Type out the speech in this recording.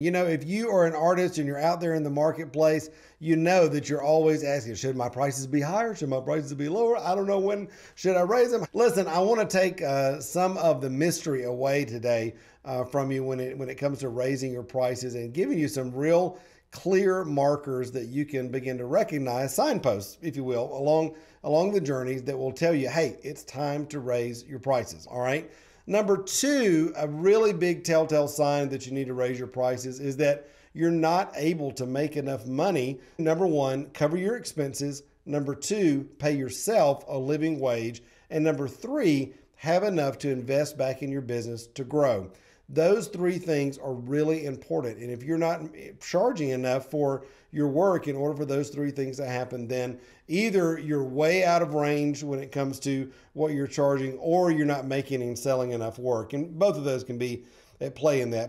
You know, if you are an artist and you're out there in the marketplace, you know that you're always asking, should my prices be higher? Should my prices be lower? I don't know when should I raise them. Listen, I want to take uh, some of the mystery away today uh, from you when it when it comes to raising your prices and giving you some real clear markers that you can begin to recognize, signposts, if you will, along along the journeys that will tell you, hey, it's time to raise your prices. All right. Number two, a really big telltale sign that you need to raise your prices is that you're not able to make enough money. Number one, cover your expenses. Number two, pay yourself a living wage. And number three, have enough to invest back in your business to grow. Those three things are really important. And if you're not charging enough for your work in order for those three things to happen, then either you're way out of range when it comes to what you're charging or you're not making and selling enough work. And both of those can be at play in that.